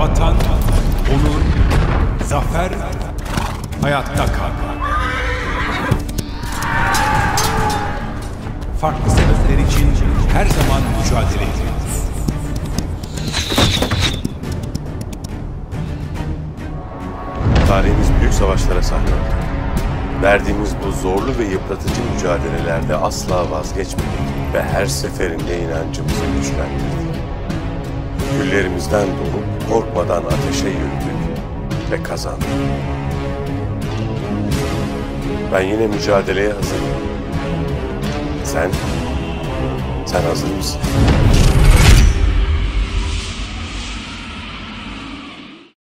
onur, zafer, hayatta kal. Farklı sebepler için her zaman mücadele ediyoruz. Tarihimiz büyük savaşlara sahne oldu. Verdiğimiz bu zorlu ve yıpratıcı mücadelelerde asla vazgeçmedik ve her seferinde inancımızı güçlendirdik. Güllerimizden doğup korkmadan ateşe yürüdük ve kazandık. Ben yine mücadeleye hazırım. Sen, sen hazır mısın?